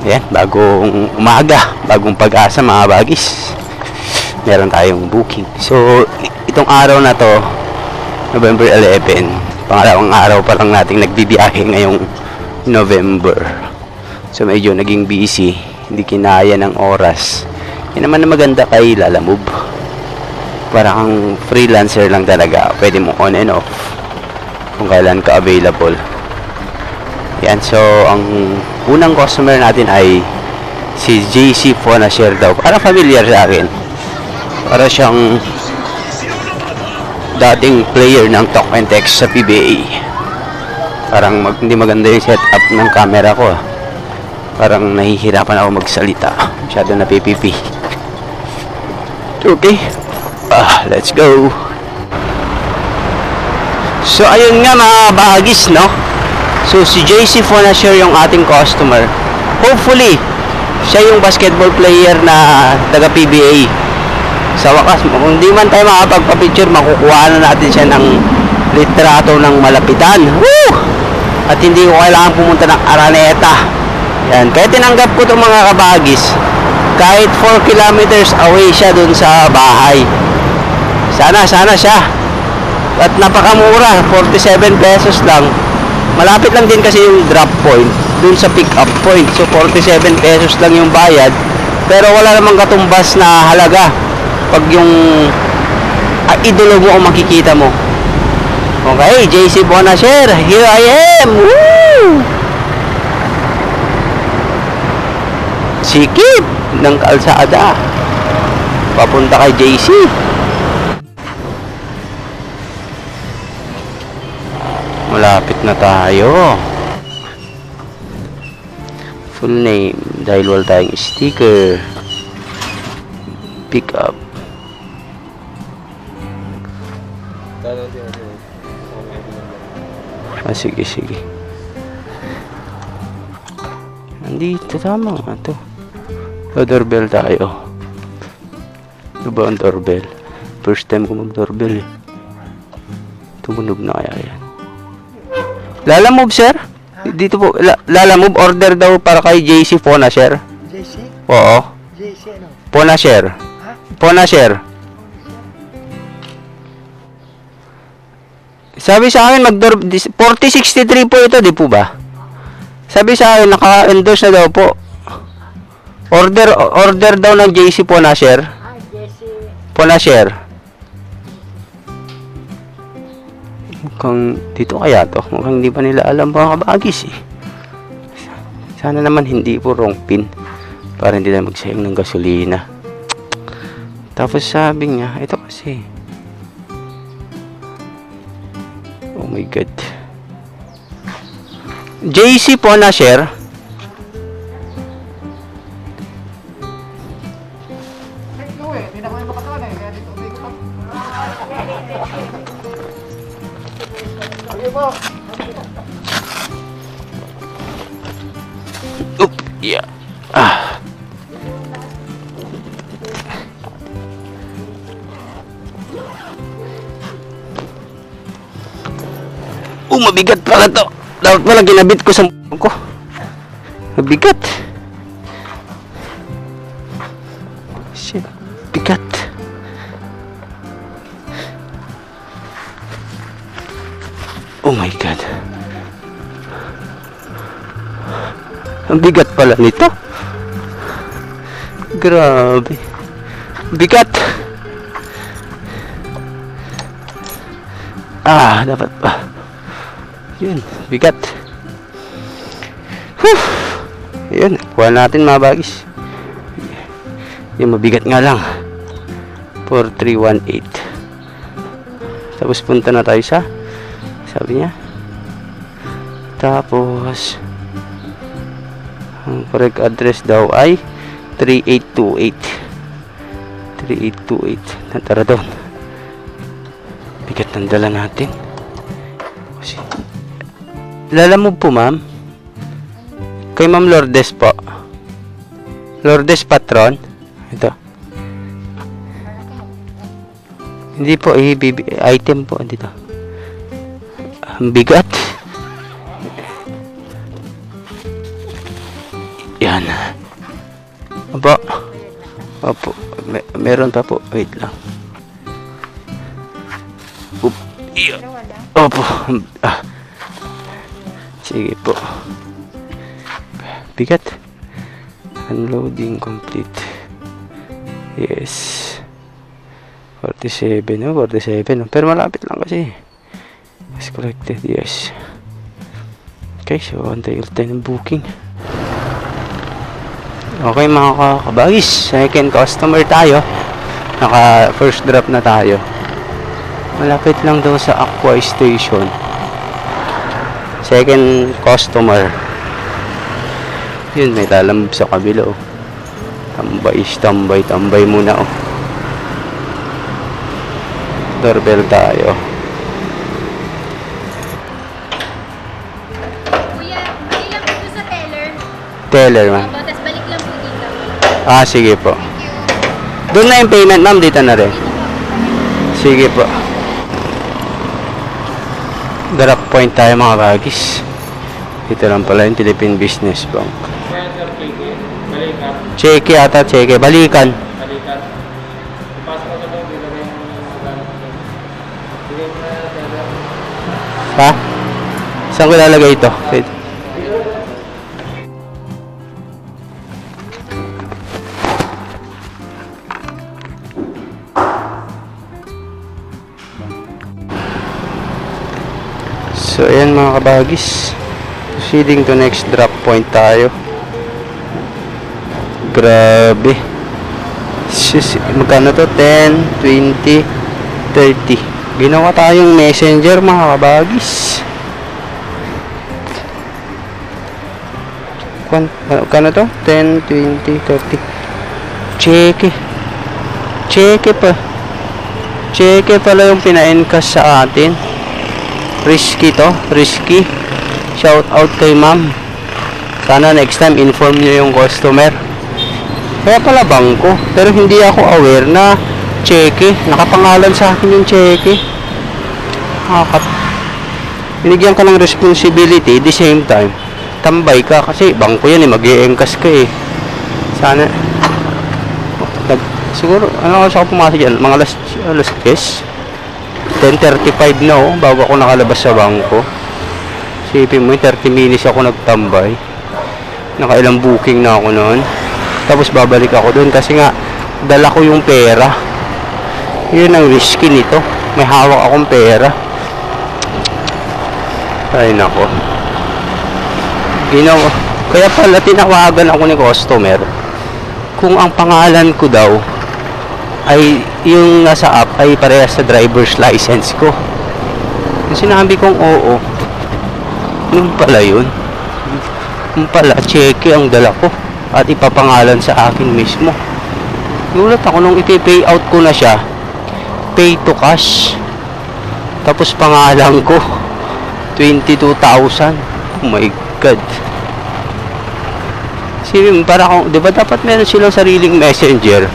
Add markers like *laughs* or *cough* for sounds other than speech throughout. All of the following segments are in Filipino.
Ayan, bagong umaga, bagong pag-asa mga bagis. Meron tayong booking. So, itong araw na to, November 11, pangalawang araw pa lang nating nagbibiyahe ngayong November. So, medyo naging busy. Hindi kinaya ng oras. Yan naman na maganda kay Lala Move. Para kang freelancer lang talaga. Pwede mo on and off. Kung kailan ka available. Yan, so ang unang customer natin ay si JC Fonashare daw. Parang familiar sa akin. Para siyang dating player ng Talk and Text sa PBA. Parang mag, hindi maganda yung setup ng camera ko. ah. Parang nahihirapan ako magsalita. Masyado na PPP. Okay. Ah, let's go. So ayun nga mga bagis, no? So si JC Fonashare yung ating customer. Hopefully, siya yung basketball player na taga PBA. Sa wakas, kung di man tayo makapagpa-picture, makukuha na natin siya ng litrato ng malapitan. Woo! At hindi ko kailangan pumunta ng Araneta. Yan, kaya tinanggap ko itong mga kabagis. Kahit 4 kilometers away siya dun sa bahay. Sana, sana siya. At napakamura, 47 pesos lang. Malapit lang din kasi yung drop point dun sa pick up point. So 47 pesos lang yung bayad. Pero wala namang katumbas na halaga pag yung ah, idolo mo ang makikita mo. Okay, JC Bonashare, here I am! Woo! Sikip ng kalsada. Papunta kay JC. Malapit na tayo. Full name. Dahil wala tayong sticker. Pick up. Ah, sige, sige. Nandito, tama nga to. Doorbell tayo. Ano ba ang doorbell? First time ko mag-doorbell eh. Tumunog na kaya yan. Lala Move, sir? Dito po, La- Lala Move, order daw para kay JC Fona, sir. JC? Oo. JC ano? Fona, sir. Ha? Fona, sir. Sabi sa akin, mag 4063 po ito, di po ba? Sabi sa akin, naka-endorse na daw po. Order, order daw ng JC Fona, sir. Ah, JC. Fona, sir. Mukhang dito kaya to. Mukhang hindi pa nila alam mga kabagis eh. Sana naman hindi po wrong pin. Para hindi tayo magsayang ng gasolina. Tapos sabi niya, ito kasi. Oh my God. JC po na share. Oh, mabigat pala to. Dapat pala ginabit ko sa ko. Mabigat. Shit, bigat. Oh my God. Ang bigat pala nito. Grabe. Bigat. Ah, dapat pa. Yun, bigat. Whew. Yun, kuha natin mga bagis. Yung mabigat nga lang. 4318. Tapos punta na tayo sa sabi niya. Tapos ang correct address daw ay 3828 3828 Natara doon Bigat ng dala natin Kasi Lalamove po ma'am Kay ma'am Lourdes po Lourdes Patron Ito Hindi po eh, bibi- item po dito Ang bigat. Ayan. Opo. Opo. Me- meron pa po. Wait lang. Iya. Opo. Ah. Sige po. Bigat. Unloading complete. Yes. 47, no? 47. no? Pero malapit lang kasi. Yes, collected. Yes. Okay, so antay ulit tayo ng booking. Okay mga ka- kabagis, second customer tayo. Naka first drop na tayo. Malapit lang daw sa Aqua Station. Second customer. Yun, may lalamove sa kabila oh. Tambay, tambay, tambay muna oh. Doorbell tayo. Kuya, balik lang po sa teller. Teller ma'am. Tapos balik lang po dito. Ah, sige po. Doon na yung payment ma'am, dito na rin. Sige po. Drop point tayo mga bagis. Ito lang pala yung Philippine Business Bank. Cheque ata, cheque. Balikan. Ha? Saan ko lalagay ito? Wait. So, ayan mga kabagis. Proceeding to next drop point tayo. Grabe. Magkano to? 10, 20, 30. Ginawa tayong messenger mga kabagis. Magkano to? 10, 20, 30. Cheque. Cheque pa. Cheque pala yung pina-encash sa atin. Risky to. Risky. Shout out kay ma'am. Sana next time inform nyo yung customer. Kaya pala bangko. Pero hindi ako aware na cheque. Nakapangalan sa akin yung cheque. Nakakat... Binigyan ka ng responsibility the same time. Tambay ka kasi bangko yan eh. mag ka eh. Sana... Siguro, ano ako pumasok dyan? Mga alas, alas 10? 10.35 na oh, bago ako nakalabas sa bangko. Sipin mo, 30 minutes ako nagtambay. Nakailang booking na ako noon. Tapos babalik ako doon kasi nga dala ko yung pera. Yun ang risky nito. May hawak akong pera. Ay nako. Ginawa. Kaya pala tinawagan ako ni customer kung ang pangalan ko daw ay yung nasa app ay parehas sa driver's license ko. Sinabi kong oo, yun pala yun. Yung pala, cheque ang dala ko at ipapangalan sa akin mismo. Gulat ako nung ipipay out ko na siya, pay to cash. Tapos pangalan ko, 22,000. Oh my God. Sige, para kung, di ba dapat meron silang sariling messenger?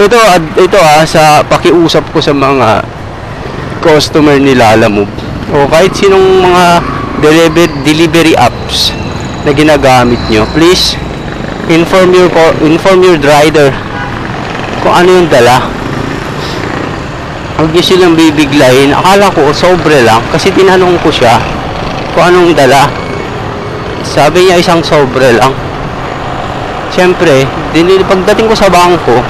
Ito, ad- ito ah, sa pakiusap ko sa mga customer ni Lalamove o kahit sinong mga deliver, delivery apps na ginagamit nyo, please inform your inform your rider kung ano yung dala. Huwag nyo silang bibiglayin. Akala ko sobre lang kasi tinanong ko siya kung anong dala. Sabi niya isang sobre lang. Siyempre, din, pagdating ko sa bangko,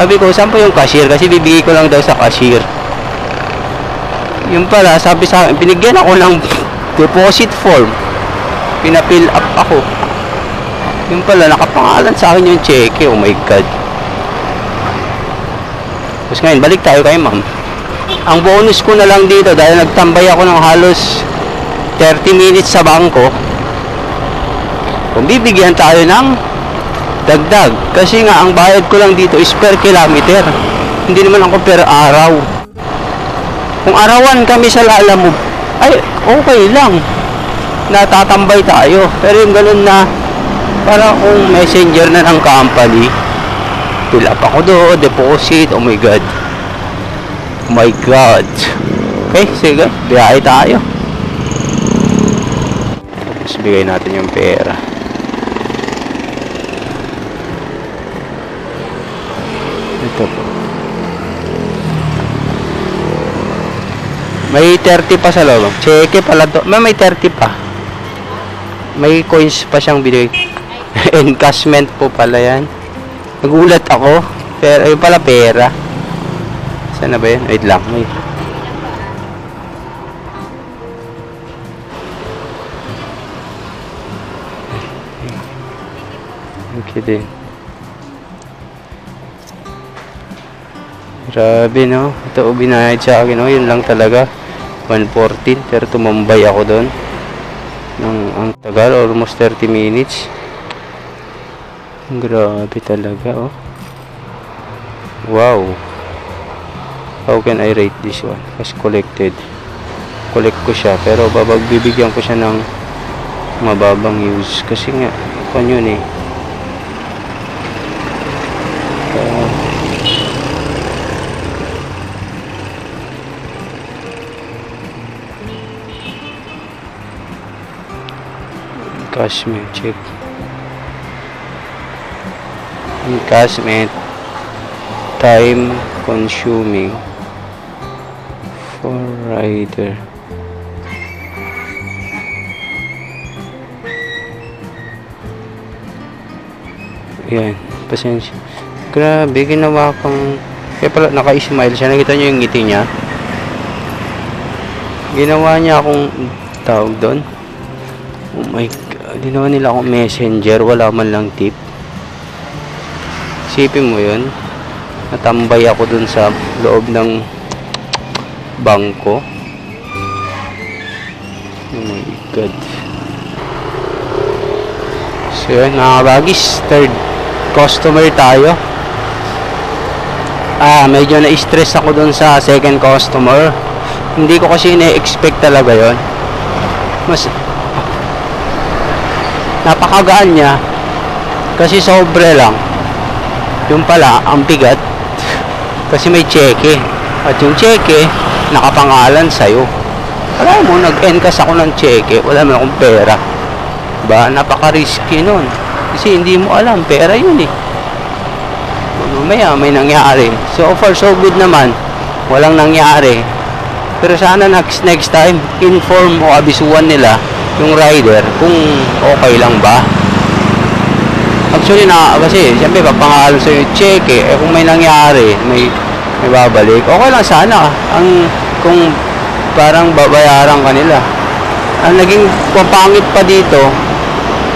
sabi ko, saan po yung cashier? Kasi bibigay ko lang daw sa cashier. Yung pala, sabi sa akin, binigyan ako ng *laughs* deposit form. Pinapill up ako. Yung pala, nakapangalan sa akin yung cheque. Oh my God. Tapos ngayon, balik tayo kay ma'am. Ang bonus ko na lang dito, dahil nagtambay ako ng halos 30 minutes sa bangko, kung bibigyan tayo ng dagdag. Kasi nga, ang bayad ko lang dito is per kilometer. Hindi naman ako per araw. Kung arawan kami sa Lalamove, ay okay lang. Natatambay tayo. Pero yung ganun na, para kung messenger na ng company, fill up ako do, deposit, oh my god. Oh my god. Okay, sige, biyahe tayo. Tapos bigay natin yung pera. May 30 pa sa loob. Cheque pala to. May, may 30 pa. May coins pa siyang binigay. *laughs* Encashment po pala yan. Nagulat ako. Pero ayun pala pera. Saan na ba yun? Wait lang. Wait. Okay din. Grabe no. Ito binayad sa akin no. Yun lang talaga. 114. Pero tumambay ako doon. Nang ang tagal. Almost 30 minutes. Grabe talaga oh. Wow. How can I rate this one? As collected. Collect ko siya. Pero babagbibigyan ko siya ng mababang use. Kasi nga, kung yun eh. Encashment check. Encashment time consuming for rider. Yan, pasensya. Grabe, ginawa kong... Kaya pala, naka-smile siya. Nakita niyo yung ngiti niya? Ginawa niya akong tawag doon. Oh my. Ginawa nila akong messenger. Wala man lang tip. Isipin mo yun. Natambay ako dun sa loob ng bangko. Oh my God. So yun, mga bagis. Third customer tayo. Ah, medyo na-stress ako dun sa second customer. Hindi ko kasi ina-expect talaga yon. Mas napakagaan niya kasi sobre lang. Yung pala, ang bigat *laughs* kasi may cheque. At yung cheque, nakapangalan sa'yo. Alam mo, nag-encash ako ng cheque, wala mo akong pera. Ba, napaka-risky nun. Kasi hindi mo alam, pera yun eh. Mamaya may nangyari. So far so good naman. Walang nangyari. Pero sana next, next time, inform o abisuan nila yung rider kung okay lang ba. Actually na kasi siyempre papangalan sa yung check eh, eh kung may nangyari, may may babalik. Okay lang sana ang kung parang babayaran kanila. Ang naging papangit pa dito,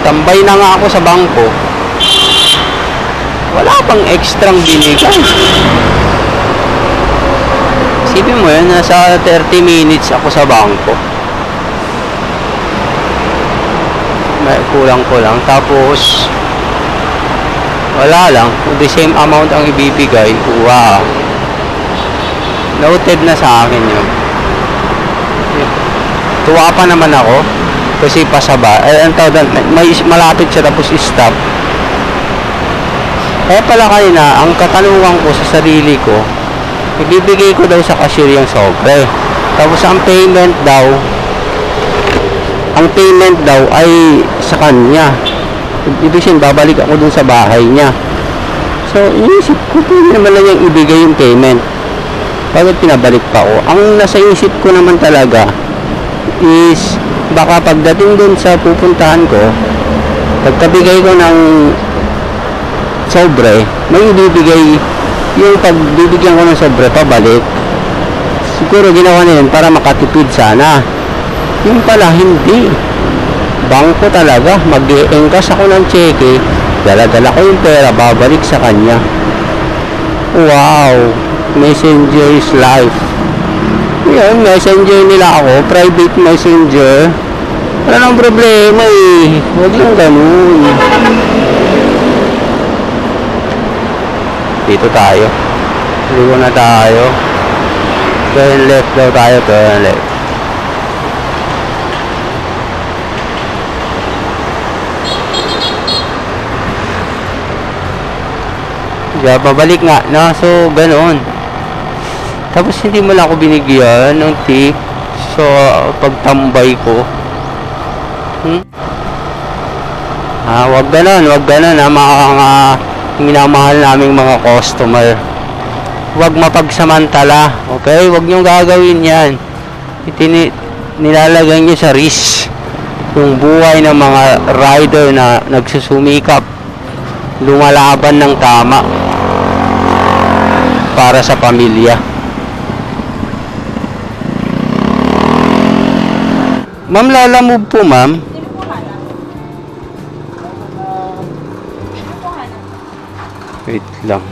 tambay na nga ako sa bangko. Wala pang ekstrang binigay. Isipin mo yun, nasa 30 minutes ako sa bangko. May kulang ko lang. Tapos, wala lang. The same amount ang ibibigay. Wow. Noted na sa akin yun. Tuwa pa naman ako. Kasi pasaba. Eh, ang tawag may malapit siya tapos stop. Eh pala kanina, ang katanungan ko sa sarili ko, ibibigay ko daw sa cashier yung sobre. Tapos ang payment daw, ang payment daw ay sa kanya. Ibig sabihin, babalik ako dun sa bahay niya. So, inisip ko, pwede naman lang yung ibigay yung payment. Bakit pinabalik pa ako? Ang nasa isip ko naman talaga is baka pagdating dun sa pupuntahan ko, pagkabigay ko ng sobre, may ibibigay yung pagbibigyan ko ng sobre pabalik. Siguro ginawa na yun para makatipid sana. Yung pala, hindi. Bangko talaga. Mag-e-encash ako ng cheque. Dala-dala ko yung pera. Babalik sa kanya. Wow. Messenger is life. Yan, messenger nila ako. Private messenger. Wala nang problema eh. Huwag lang ganun. Dito tayo. Dito na tayo. Turn left daw tayo. Turn left. Kaya pabalik nga, no? So, ganoon. Tapos hindi mo lang ako binigyan ng tip so pagtambay ko. Hmm? Ah, wag ganon, wag ganon ha, mga, minamahal naming mga customer. huwag mapagsamantala. Okay? Huwag niyong gagawin yan. Itini, nilalagay niyo sa risk yung buhay ng mga rider na nagsusumikap lumalaban ng tama para sa pamilya. Ma'am, lalamove po, ma'am. Wait lang.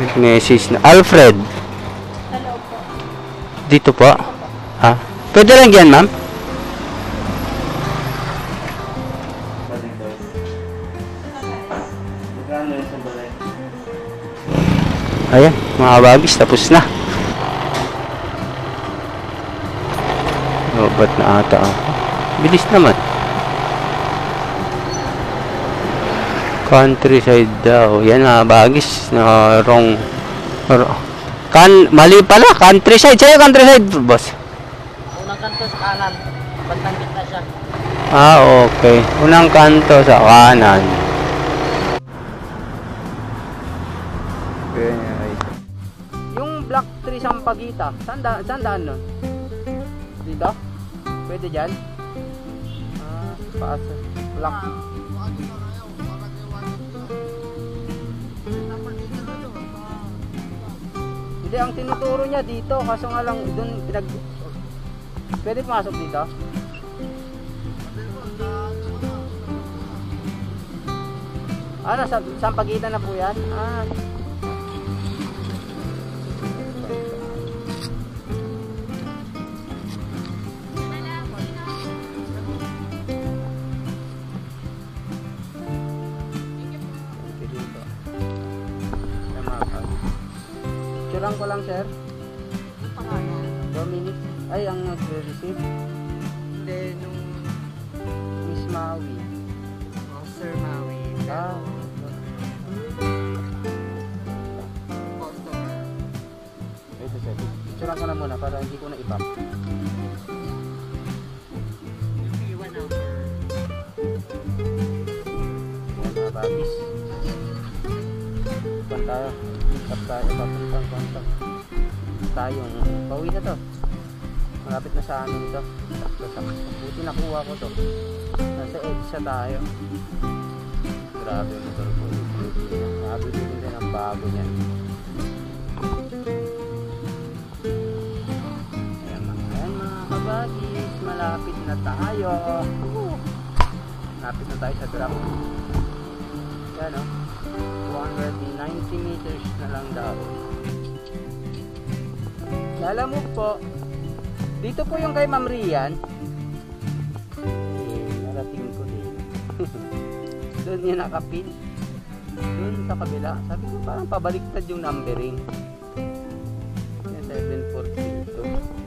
Nag-message na. Alfred, loob po. dito po. Ha? Pwede lang yan, ma'am? Ayan, mga bagis, tapos na. Oh, ba't na ata ako? Bilis naman. Countryside daw. Yan mga bagis na wrong. wrong- Kan, mali pala, countryside. Sa'yo countryside, boss? Unang kanto sa kanan, bandang gitna siya. Ah, okay. Unang kanto sa kanan. Yung Black Tree Sampagita, saan, da, saan daan nun? Dito? Pwede dyan? Ah, paas. Black. Hindi, ang tinuturo niya dito, kaso nga lang doon pinag... Pwede pumasok dito? Ah, nasa Sampagitan na po yan? Ah. Ko lang, sir. Dominic. Ay, ang nagre-receive. Hindi, nung Miss Maui. Sir Maui, Ah. Ito, sir. Picturean ko na muna para hindi ko na iba. iwan. Yan mga bagis. Pan tayo. Tap tayo. Papuntang kontak. Tayong pauwi na to. Malapit na sa amin to. Sakto sakto. Buti nakuha ko to. Nasa EDSA tayo. Grabe yung motor ko. Sabi din din ang bago niyan. Ayan mga, ayan mga kabagis. Malapit na tayo. Malapit na tayo sa drop. Yan o. 290 meters na lang daw. Lala mo po, dito po yung kay Ma'am Rian. Eh, narating ko din. *laughs* Doon niya nakapin. Doon sa kabila. Sabi ko parang pabaliktad yung numbering. Yan, 742.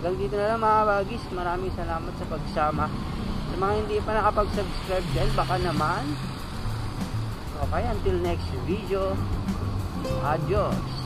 Hanggang dito na lang mga bagis. Maraming salamat sa pagsama. Sa mga hindi pa nakapag-subscribe dyan, baka naman. Okay, until next video. Adios.